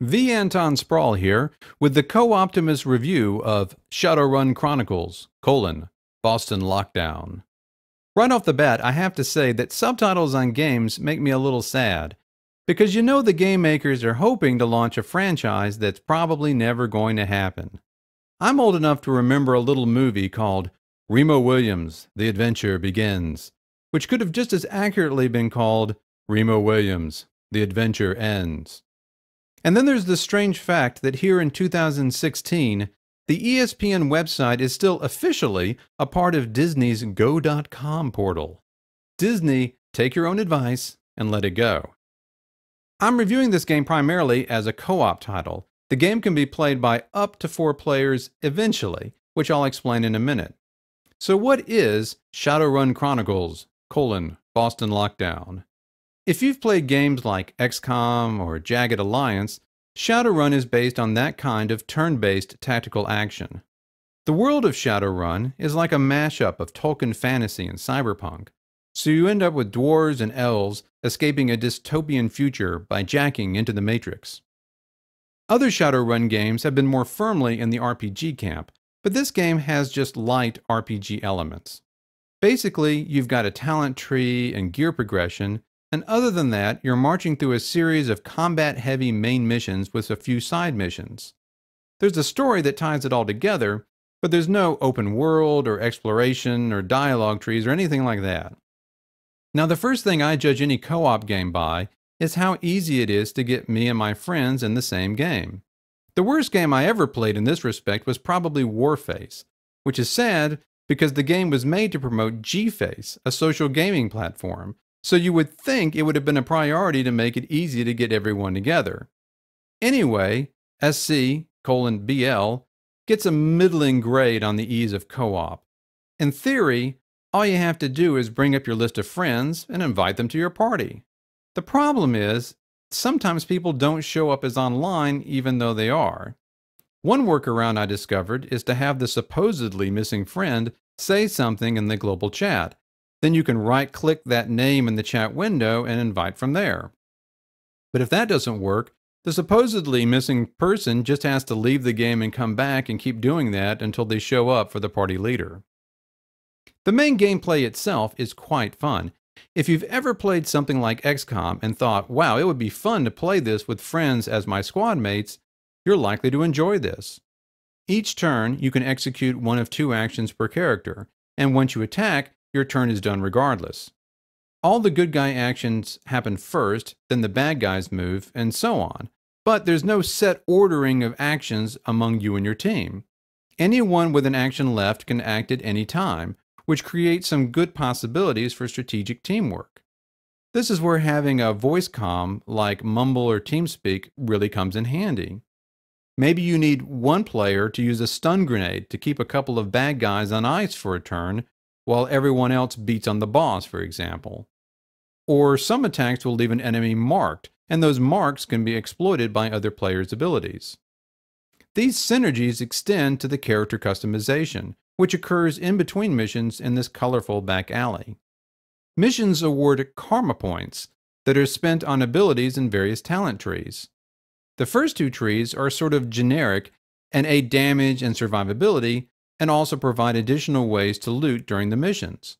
V. Anton Spraul here with the Co-Optimus review of Shadowrun Chronicles, colon, Boston Lockdown. Right off the bat, I have to say that subtitles on games make me a little sad, because you know the game makers are hoping to launch a franchise that's probably never going to happen. I'm old enough to remember a little movie called Remo Williams, The Adventure Begins, which could have just as accurately been called Remo Williams, The Adventure Ends. And then there's the strange fact that here in 2016, the ESPN website is still officially a part of Disney's Go.com portal. Disney, take your own advice and let it go. I'm reviewing this game primarily as a co op title. The game can be played by up to four players eventually, which I'll explain in a minute. So, what is Shadowrun Chronicles, colon, Boston Lockdown? If you've played games like XCOM or Jagged Alliance, Shadowrun is based on that kind of turn-based tactical action. The world of Shadowrun is like a mashup of Tolkien fantasy and cyberpunk, so you end up with dwarves and elves escaping a dystopian future by jacking into the Matrix. Other Shadowrun games have been more firmly in the RPG camp, but this game has just light RPG elements. Basically, you've got a talent tree and gear progression, and other than that, you're marching through a series of combat-heavy main missions with a few side missions. There's a story that ties it all together, but there's no open world or exploration or dialogue trees or anything like that. Now, the first thing I judge any co-op game by is how easy it is to get me and my friends in the same game. The worst game I ever played in this respect was probably Warface, which is sad because the game was made to promote GFace, a social gaming platform, so you would think it would have been a priority to make it easy to get everyone together. Anyway, SC colon BL gets a middling grade on the ease of co-op. In theory, all you have to do is bring up your list of friends and invite them to your party. The problem is, sometimes people don't show up as online even though they are. One workaround I discovered is to have the supposedly missing friend say something in the global chat, then you can right click that name in the chat window and invite from there. But if that doesn't work, the supposedly missing person just has to leave the game and come back and keep doing that until they show up for the party leader. The main gameplay itself is quite fun. If you've ever played something like XCOM and thought, wow, it would be fun to play this with friends as my squad mates, you're likely to enjoy this. Each turn, you can execute one of two actions per character, and once you attack, your turn is done regardless. All the good guy actions happen first, then the bad guys move, and so on. But there's no set ordering of actions among you and your team. Anyone with an action left can act at any time, which creates some good possibilities for strategic teamwork. This is where having a voice comm like Mumble or TeamSpeak really comes in handy. Maybe you need one player to use a stun grenade to keep a couple of bad guys on ice for a turn while everyone else beats on the boss, for example. Or some attacks will leave an enemy marked, and those marks can be exploited by other players' abilities. These synergies extend to the character customization, which occurs in between missions in this colorful back alley. Missions award karma points that are spent on abilities in various talent trees. The first two trees are sort of generic and aid damage and survivability, and also provide additional ways to loot during the missions.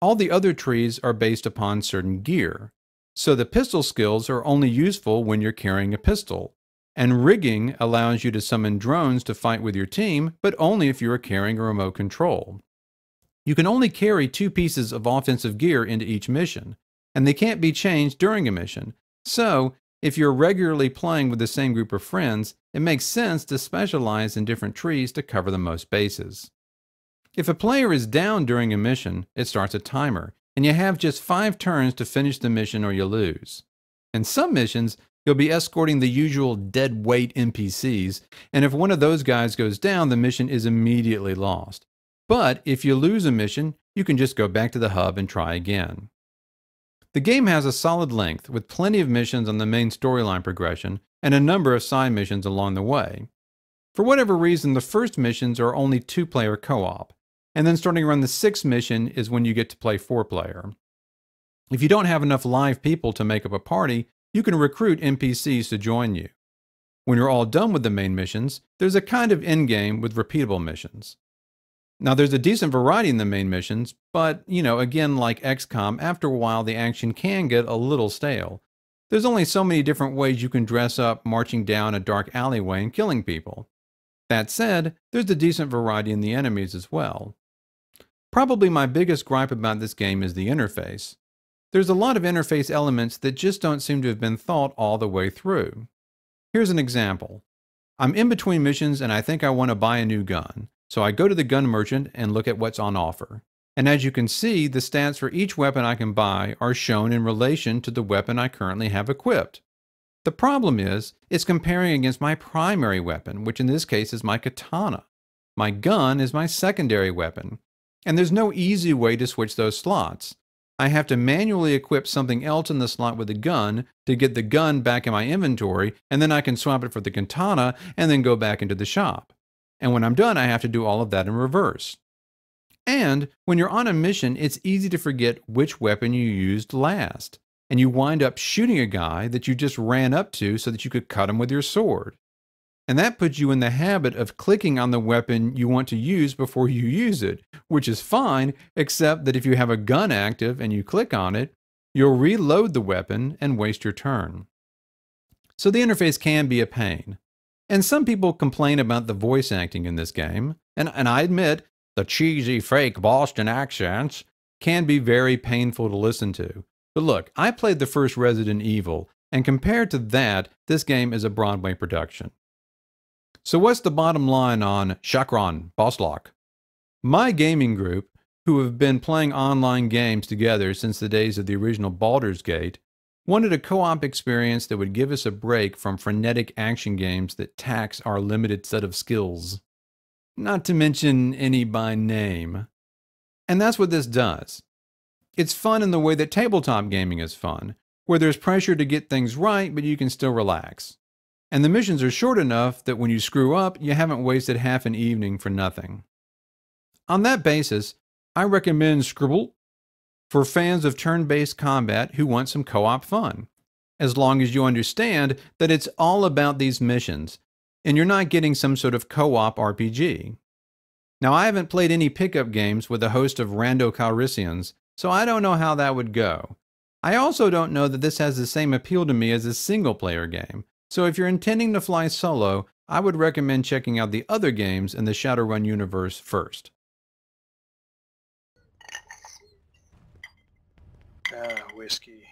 All the other trees are based upon certain gear, so the pistol skills are only useful when you're carrying a pistol, and rigging allows you to summon drones to fight with your team, but only if you are carrying a remote control. You can only carry two pieces of offensive gear into each mission, and they can't be changed during a mission, so if you're regularly playing with the same group of friends, it makes sense to specialize in different trees to cover the most bases. If a player is down during a mission, it starts a timer, and you have just five turns to finish the mission or you lose. In some missions, you'll be escorting the usual dead weight NPCs, and if one of those guys goes down, the mission is immediately lost. But if you lose a mission, you can just go back to the hub and try again. The game has a solid length, with plenty of missions on the main storyline progression, and a number of side missions along the way. For whatever reason, the first missions are only two player co op, and then starting around the sixth mission is when you get to play four player. If you don't have enough live people to make up a party, you can recruit NPCs to join you. When you're all done with the main missions, there's a kind of endgame with repeatable missions. Now, there's a decent variety in the main missions, but, you know, again, like XCOM, after a while the action can get a little stale. There's only so many different ways you can dress up marching down a dark alleyway and killing people. That said, there's a decent variety in the enemies as well. Probably my biggest gripe about this game is the interface. There's a lot of interface elements that just don't seem to have been thought all the way through. Here's an example. I'm in between missions and I think I want to buy a new gun. So I go to the gun merchant and look at what's on offer. And as you can see, the stats for each weapon I can buy are shown in relation to the weapon I currently have equipped. The problem is, it's comparing against my primary weapon, which in this case is my katana. My gun is my secondary weapon. And there's no easy way to switch those slots. I have to manually equip something else in the slot with the gun to get the gun back in my inventory, and then I can swap it for the katana and then go back into the shop. And when I'm done, I have to do all of that in reverse. And when you're on a mission, it's easy to forget which weapon you used last. And you wind up shooting a guy that you just ran up to so that you could cut him with your sword. And that puts you in the habit of clicking on the weapon you want to use before you use it, which is fine, except that if you have a gun active and you click on it, you'll reload the weapon and waste your turn. So the interface can be a pain. And some people complain about the voice acting in this game, and, and I admit the cheesy fake Boston accents can be very painful to listen to. But look, I played the first Resident Evil, and compared to that, this game is a Broadway production. So what's the bottom line on Chakran, Bosslock? My gaming group, who have been playing online games together since the days of the original Baldur's Gate, wanted a co-op experience that would give us a break from frenetic action games that tax our limited set of skills. Not to mention any by name. And that's what this does. It's fun in the way that tabletop gaming is fun, where there's pressure to get things right, but you can still relax. And the missions are short enough that when you screw up, you haven't wasted half an evening for nothing. On that basis, I recommend Scribble for fans of turn based combat who want some co op fun, as long as you understand that it's all about these missions and you're not getting some sort of co op RPG. Now, I haven't played any pickup games with a host of rando Calrissians, so I don't know how that would go. I also don't know that this has the same appeal to me as a single player game, so if you're intending to fly solo, I would recommend checking out the other games in the Shadowrun universe first. Whiskey.